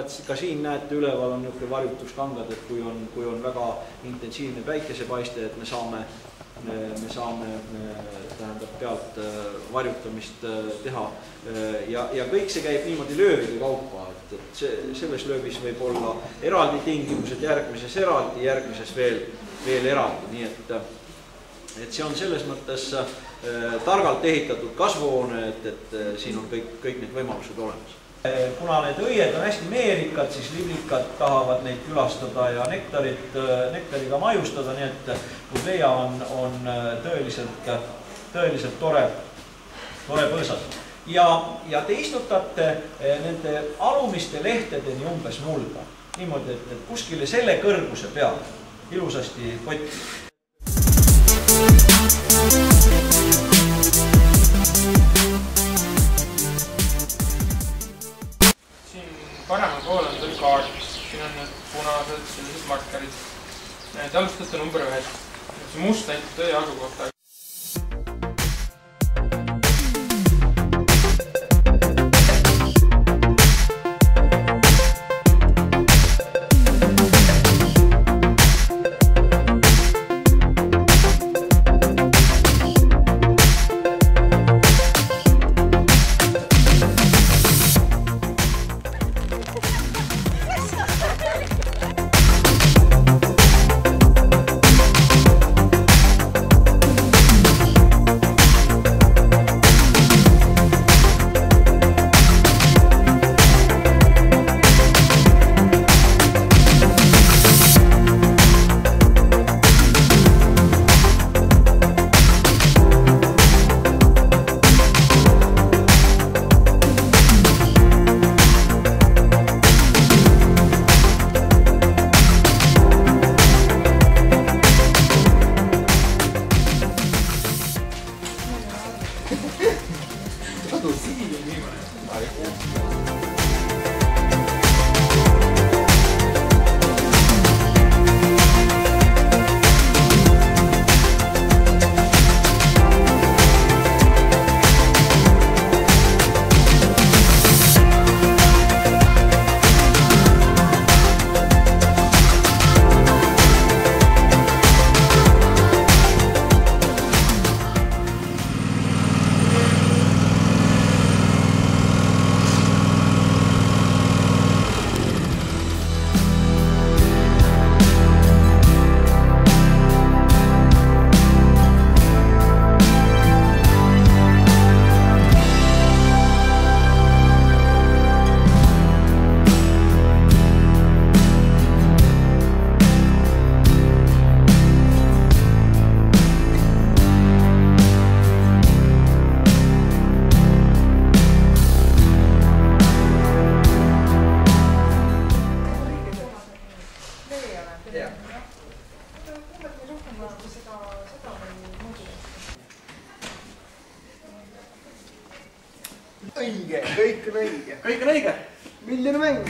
varjukangad, ka siin näete, üleval on niisugune varjutuskangad, et kui on, kui on väga intensiivne päikesepaiste, et me saame, me saame tähendab pealt varjutamist teha. ja, ja kõik see käib niimoodi löövide kaupa, et, et see, selles löövis võib olla eraldi tingimused, järgmises eraldi, järgmises veel, veel eraldi, nii et et see on selles mõttes äh, targalt ehitatud kasvuhoone, et, et äh, siin on kõik, kõik need võimalused olemas kuna need õied on hästi meerikad, siis liblikad tahavad neid külastada ja nektarit, nektariga maiustada, nii et Budleia on, on tõeliselt, tõeliselt tore, tore põõsas. ja, ja te istutate nende alumiste lehtedeni umbes mulda, niimoodi, et, et kuskile selle kõrguse peale ilusasti kotti. Pool on teil kaart, siin on need punased sellised markerid. Te alustate number ühest. see must näitab tõe asukohta. 哎。Õige, kõik on õige. kõik on õige? miljoni mäng.